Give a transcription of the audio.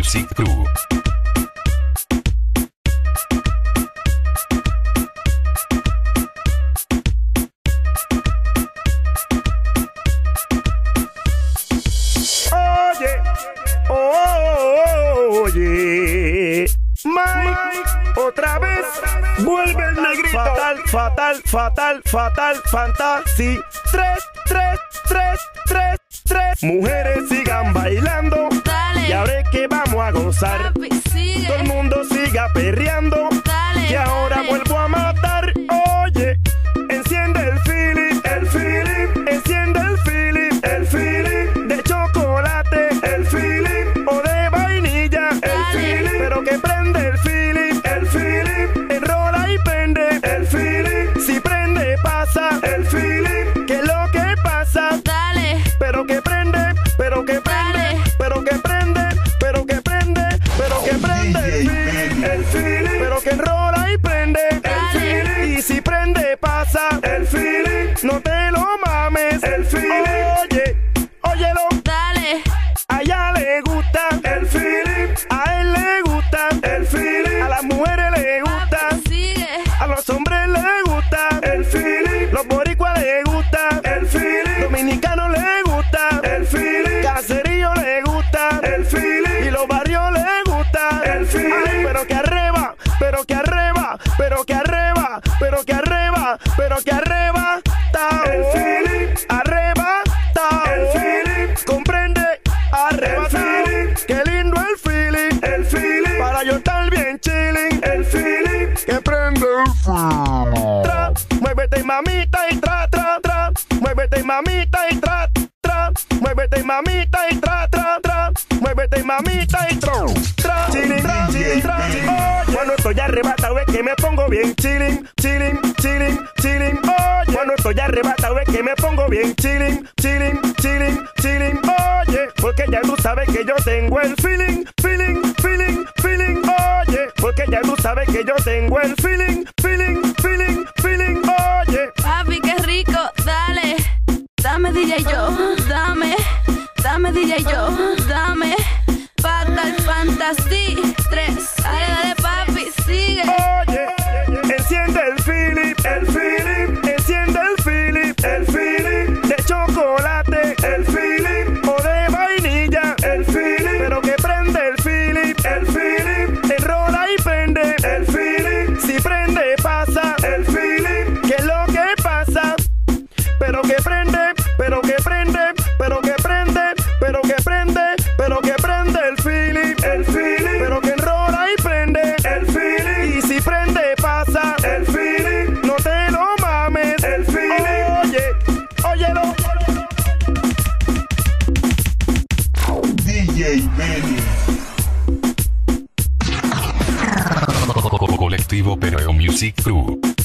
Music Crew. Oye, oye, otra vez vuelve el negrito. Fatal, fatal, fatal, fatal, fantasy. Tres, tres, tres, tres, tres. Mujeres. Gozar. Todo el mundo siga perreando. Feeling. pero que arreba, pero que arreba, pero que arreba, pero que arreba, pero que arreba, el feeling, arreba, el feeling, comprende, arreba, qué lindo el feeling, el feeling, para yo estar bien chilling, el feeling, que prende el tra, muévete mamita y tra, tra, tra, muévete mamita y tra, tra, muévete mamita y tra, tra, tra, muévete mamita y tra, tra, estoy arrebatado es que me pongo bien chilling, chilling, chilling, chilling, oye, cuando estoy arrebatado es que me pongo bien chilling, chilling, chilling, chilling, oye, porque ya tú sabes que yo tengo el feeling, feeling, feeling, feeling, oye, porque ya tú sabes que yo tengo el feeling, feeling, feeling, feeling, oye. Papi, qué rico. Dale. Dame DJ yo. Dame. Dame DJ yo. Dame. Fatal Fantasy. Colectivo Pereo Music Crew.